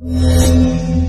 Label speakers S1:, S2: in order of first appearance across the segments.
S1: you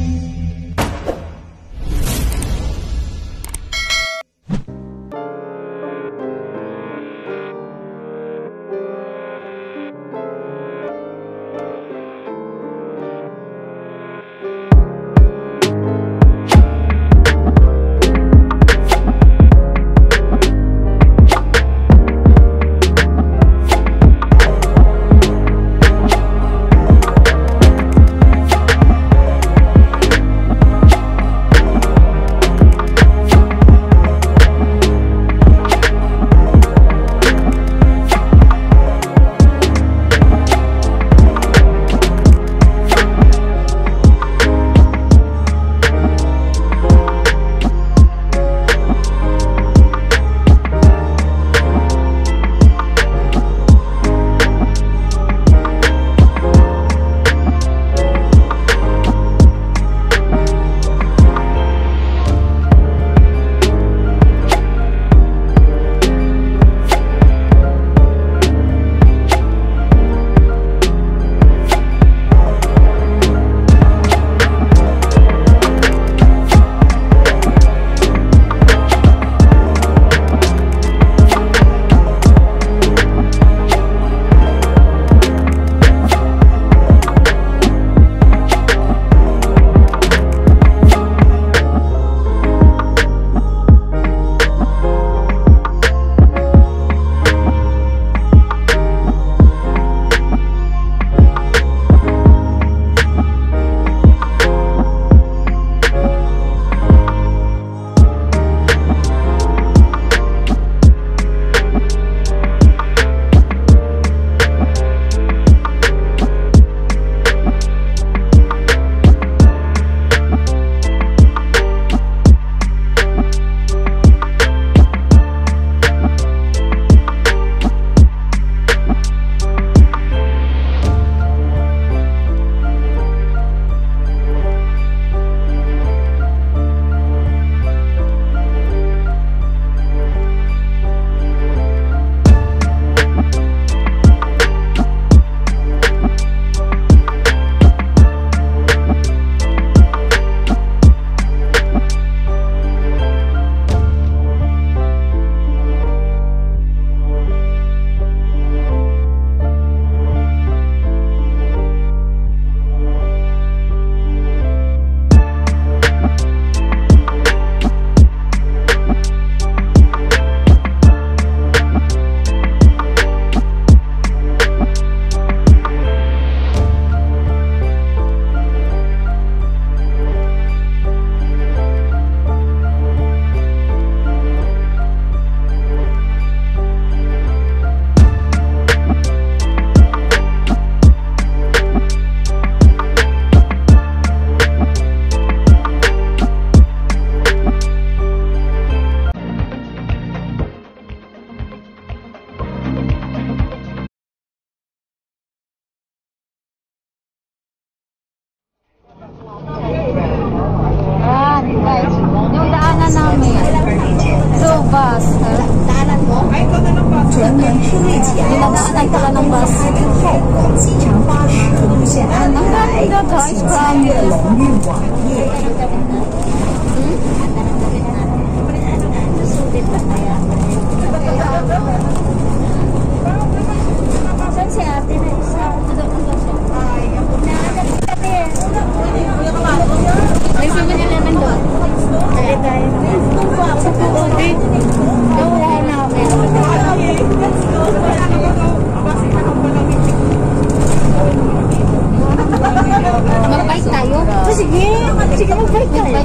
S1: Sige, mag-bike tayo.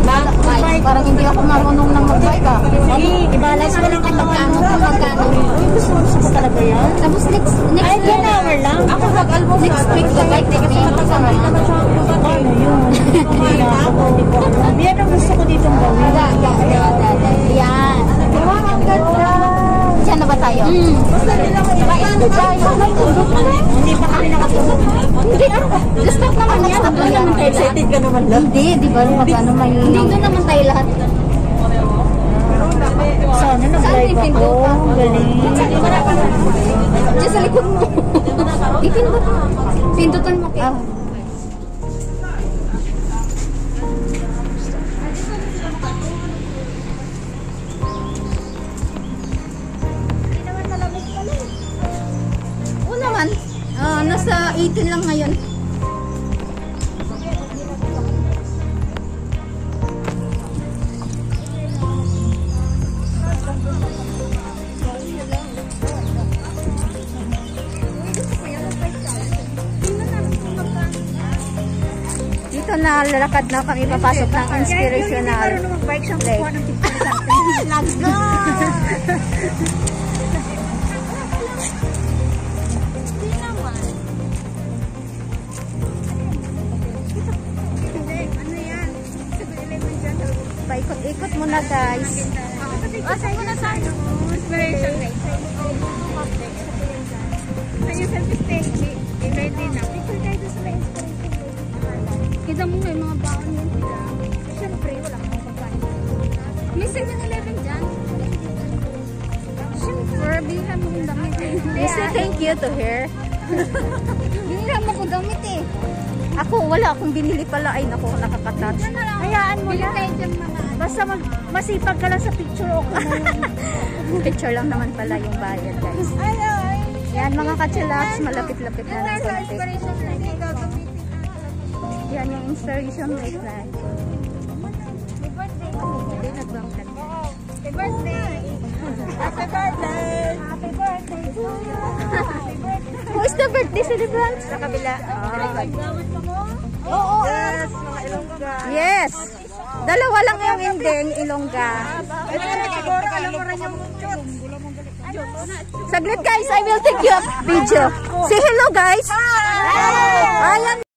S1: Mag-bike. Parang hindi ako marunong ng mag-bike ah. Sige, i-balance mo lang kung magkano. Kung magkano. Uy, gusto mo gusto talaga yan? Tapos next, next Ay, one hour lang. Ako mag-almost next week, mag-bike na kami. Kasama na.
S2: Ano yun? Yan ang gusto ko dito gawin.
S1: Yan. Wow, ang ganda. Diyan na ba tayo? Hmm. Basta nila ko iba. tayo. Natulog na. naman
S2: lang.
S1: Hindi, di ba? Paano may... Hindi doon naman tayo lahat.
S2: Sana nag-live ako. Ang galing.
S1: Diyan sa likod mo. Ipindot mo. Pindutan mo kayo. Ah. naman. Uh, nasa 18 lang ngayon. Lalakad na kami papasok ng inspirational
S2: atin.
S1: Let's go!
S2: Yan? 7-Eleven dyan.
S1: Paikot-ikot muna guys.
S2: Wasay ko na sa Inspiration Day. Sa yung selfie stage, ready na. Kita mo nga yung mga baon yun sila. Siyempre, wala kang pagkain. May 7-Eleven dyan. Siyempre, bilhan mo kong damit.
S1: You say thank you to her.
S2: Bilhan mo kong damit eh.
S1: Ako, wala akong binili pala. Ay, naku, nakakatouch.
S2: Hayaan mo na. Basta mag masipag ka lang sa picture o kung
S1: Picture lang naman pala yung bayad, guys. Yan, mga kachilaks, malapit-lapit na ng konti. Yan yung inspiration rate na.
S2: Happy birthday.
S1: Hindi nagbangkat.
S2: Happy birthday. Happy birthday. Happy birthday to you. Happy birthday.
S1: Who is the birthday celebrant?
S2: Sa kabila.
S1: Ah,
S2: Gawat pa mo?
S1: Oo.
S2: Yes, mga ilongga.
S1: Yes. Dalawa lang yung ending, Ilongga.
S2: Siguro, alam mo rin yung chut.
S1: Saglit guys, I will take you a video. Say hello guys. Ayan.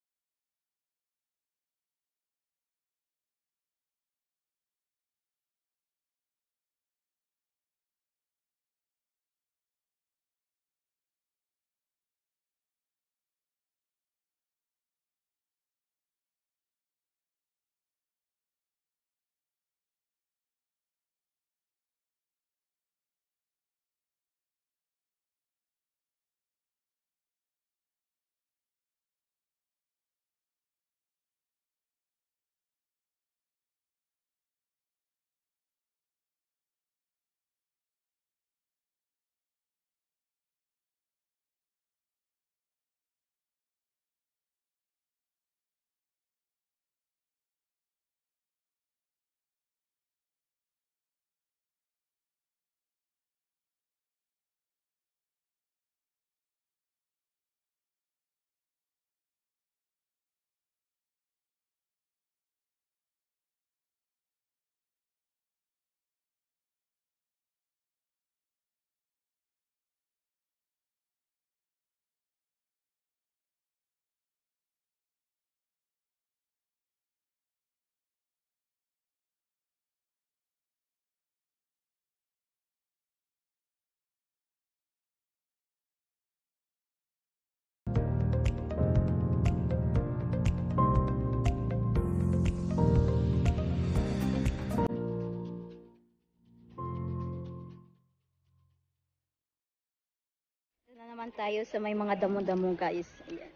S1: Naman tayo sa may mga damo-damo guys. Ayan.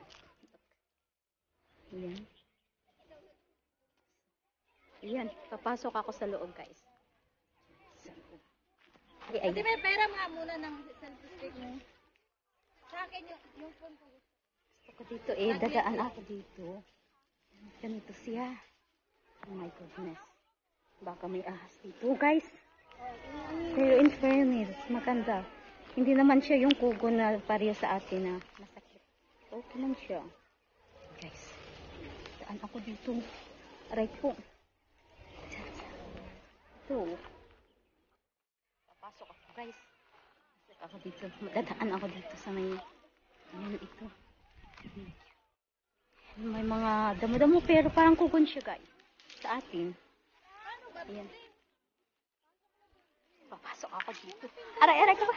S1: Ayan. Ayan. Papasok ako sa loob guys. Ay, ay.
S2: Hindi may pera nga muna ng selfie stick mo. Sa akin yung, yung phone ko.
S1: Gusto ko dito eh. Dadaan ako dito. Ganito siya. Oh my goodness. Baka may ahas dito guys. Pero in fairness, maganda. Hindi naman siya yung kugo na pareho sa atin na masakit. Okay lang siya. Guys, daan ako dito. Aray ko. Ito. Papasok ako guys. Pasok ako dito. Magdadaan ako dito sa may... Ayan ito. May mga damo-damo pero parang kugon siya guys. Sa atin. Ayan. Papasok ako dito. Aray, aray ka ba?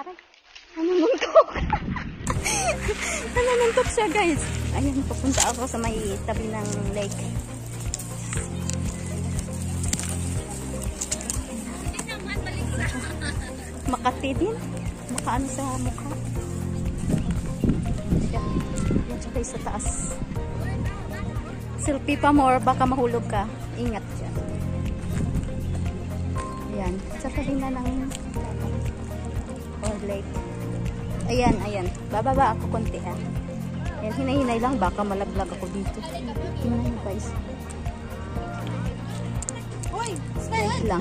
S1: Aray, nanununtok. nanununtok siya guys. Ayan, papunta ako sa may tabi ng lake. Makati din. Makaano sa mukha. Yan. Yan siya guys sa taas. Selfie pa more, baka mahulog ka. Ingat dyan. Ayan. Sa tabi na ng or lake. Ayan, ayan. Bababa ako konti ha. Ayan, hinay-hinay lang. Baka malaglag ako dito. Tingnan nyo guys. Wait lang.